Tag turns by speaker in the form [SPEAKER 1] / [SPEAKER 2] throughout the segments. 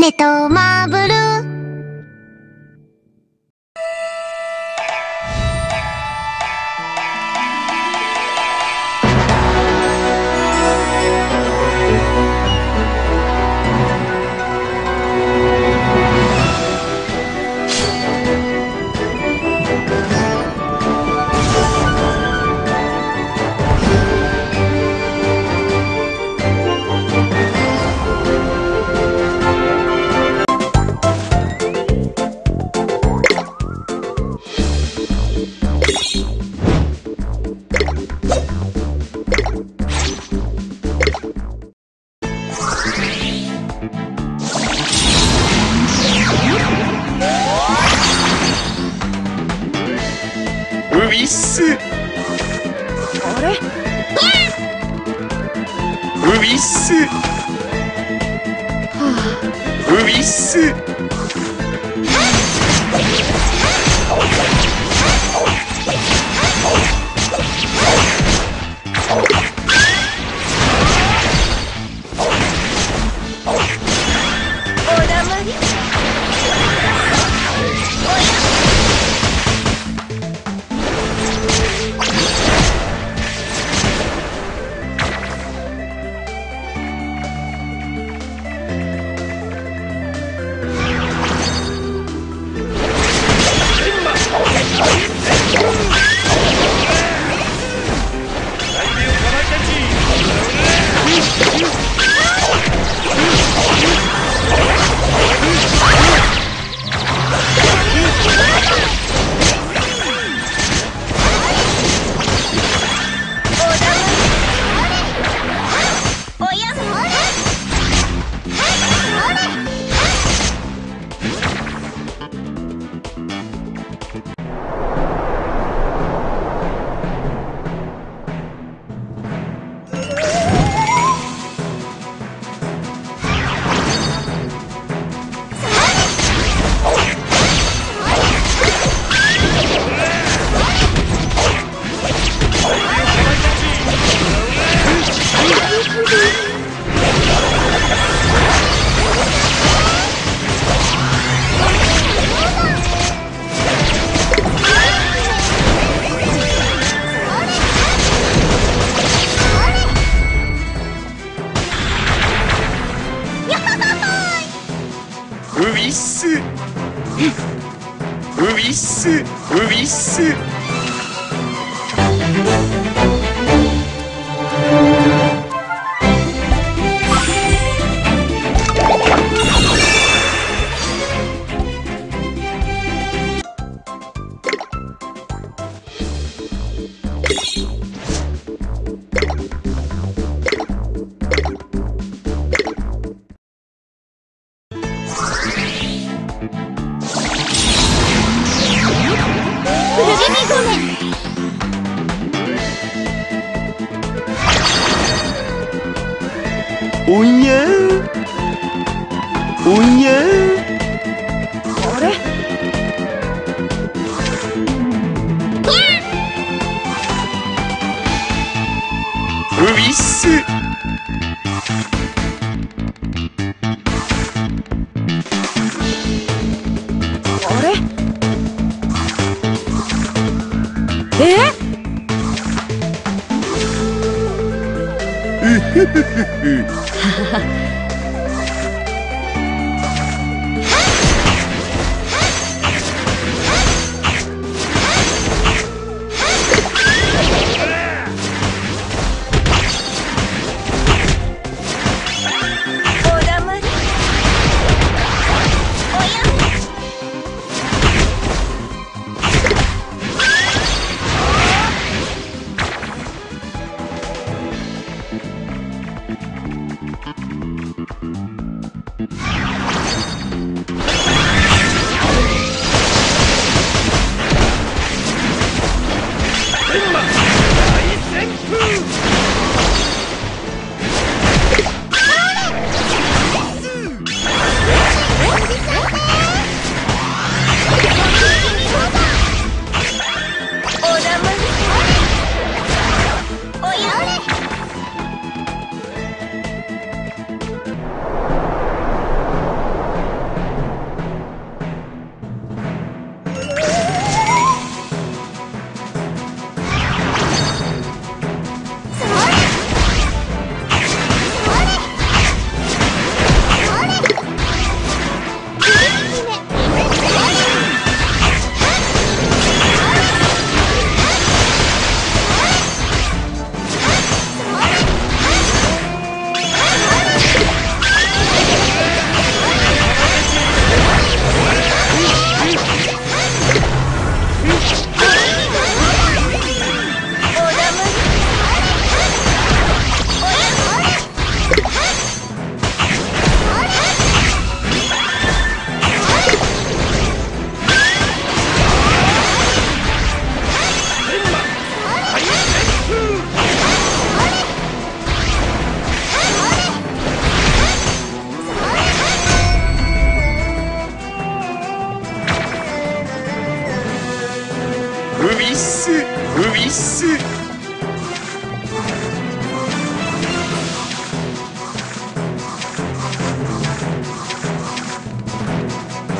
[SPEAKER 1] 目とまぶるウィス一斉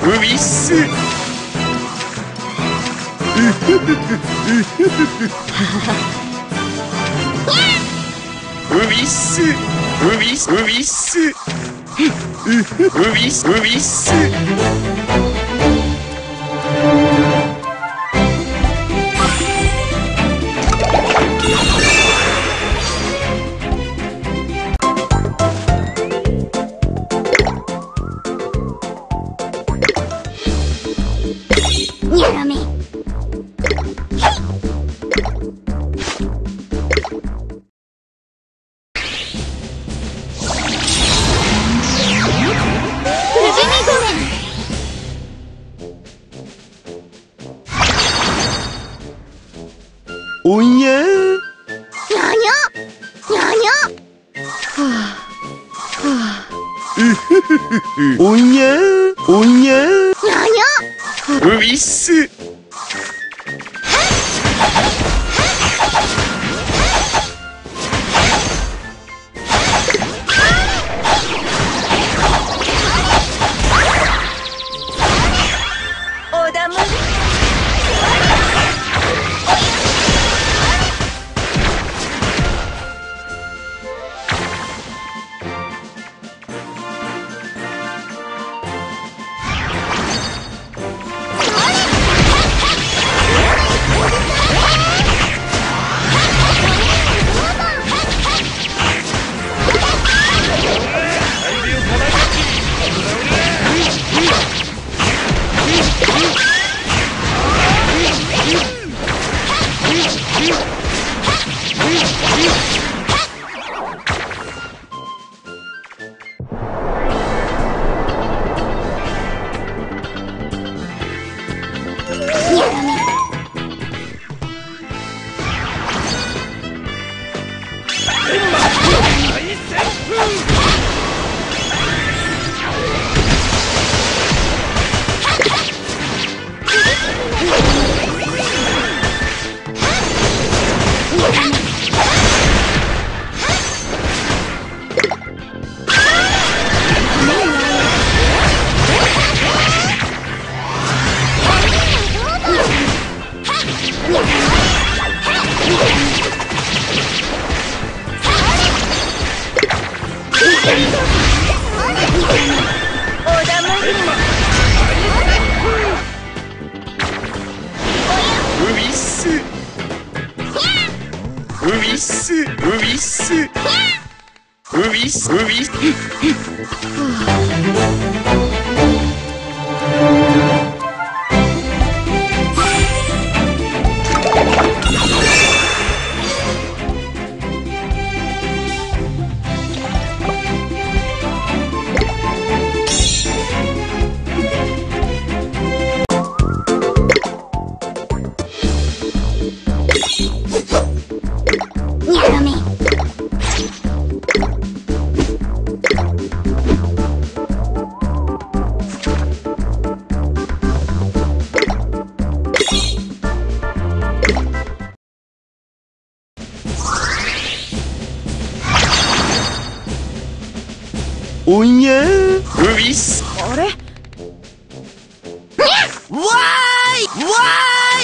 [SPEAKER 1] Luis. Luis. Luis. Luis. Luis. Luis. Luis. 오냐 오냐 냐냐 위스 おんやういっすあれわーいわー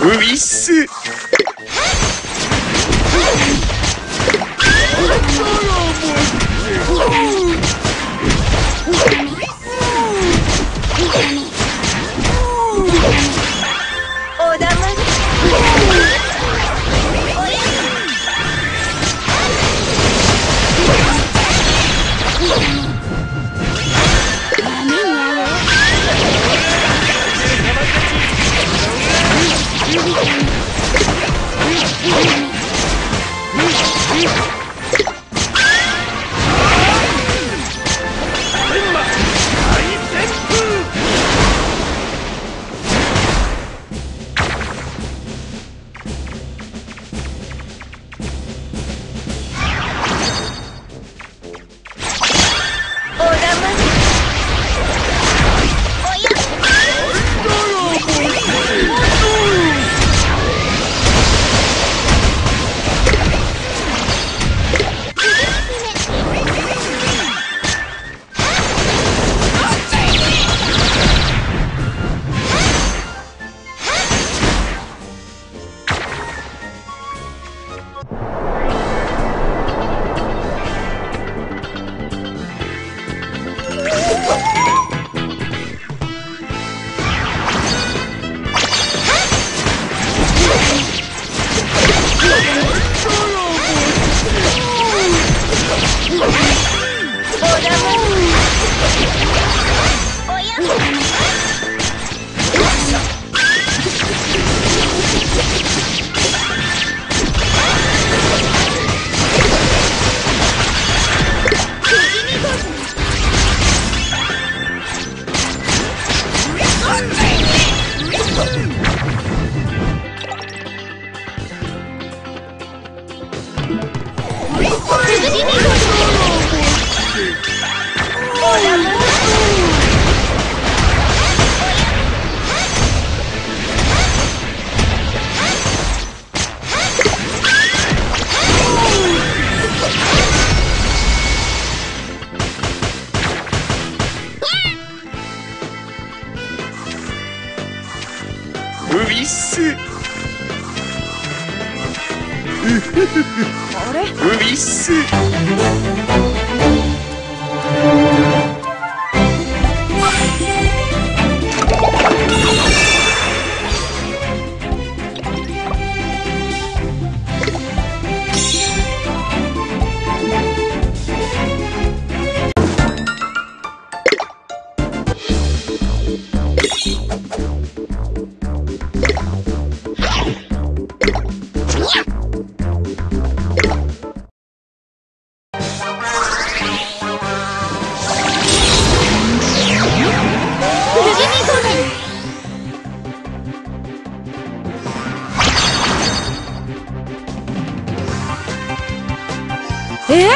[SPEAKER 1] いういっす Ee?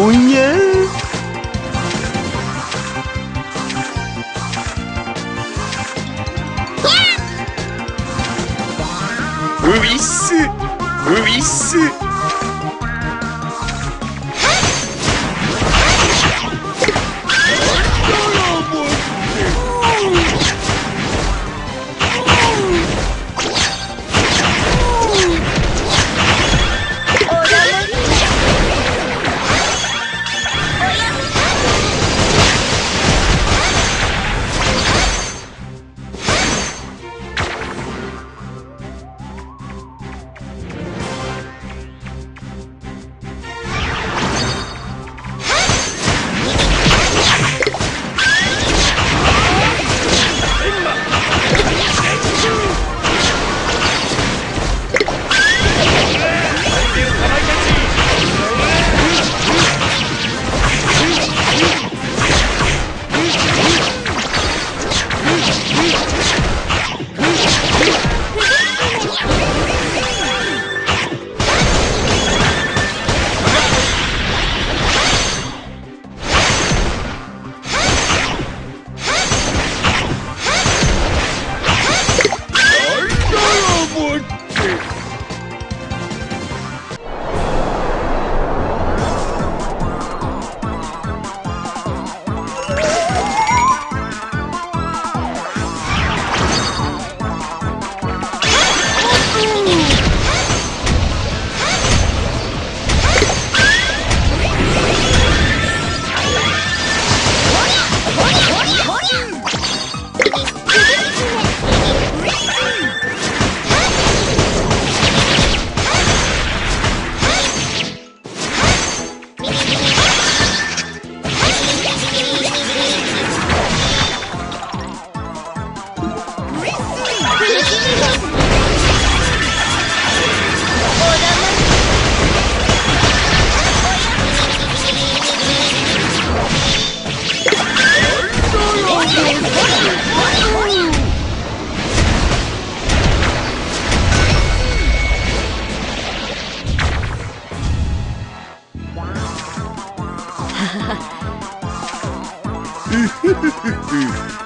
[SPEAKER 1] Oy! ¡He he